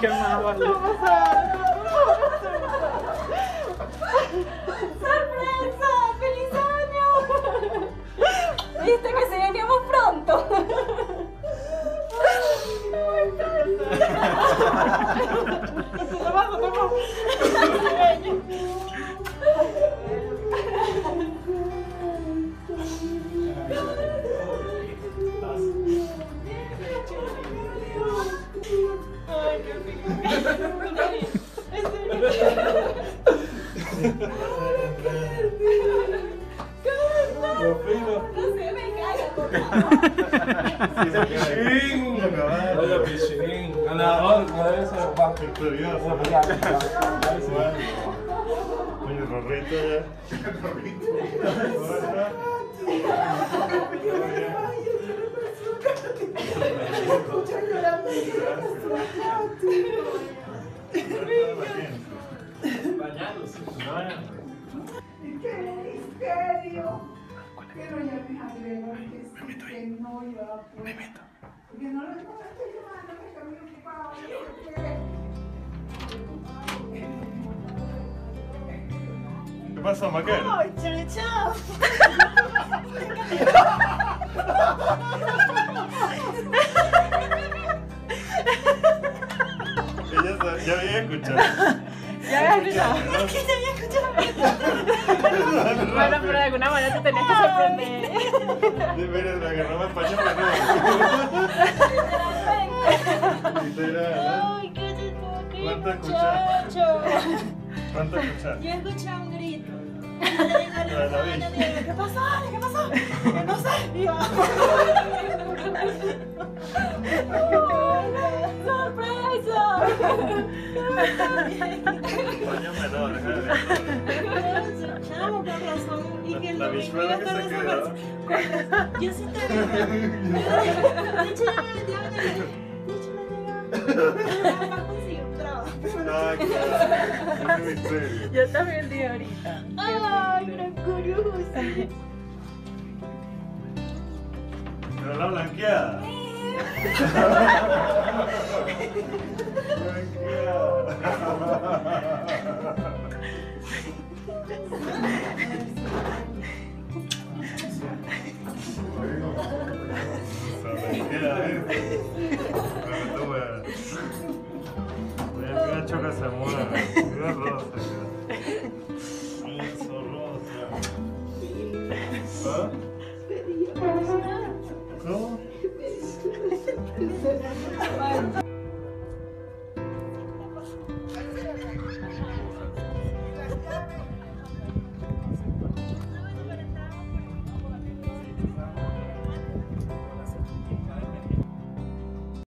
Qué más. ¡Sorpresa! ¡Feliz año! ¿Viste que se veníamos pronto? No se me. Ya, ya, ya, ya, ya. Oye, Rorrito ya. ¡Qué misterio! Pero ya que que no iba a Me meto. Porque no lo no estoy llamando, que está muy ocupado. ¿Qué pasó, Maquel? Ay, chao, chao. Ella ya había escuchado. Ya había escuchado. Es que ya había escuchado. Bueno, pero de alguna manera te tenías que sorprender. Sí, mira, me agarró en Ay, qué lindo, qué ¿Cuánto. ¿eh? ¿Cuánto escuchaste? Yo escuché un grito. La de la. ¿Qué pasó? ¿Qué pasó? ¿Qué pasó? Menor, con razón. La bichuela que se quedó. Yo sí te. De hecho, ya me metí a meter. De hecho, me. Yo también dije ahorita. Ay, gran curiosa. Pero la. Blanqueada. Choca Zamora, Rosa, Rosa. ¿Ah? ¿Cómo?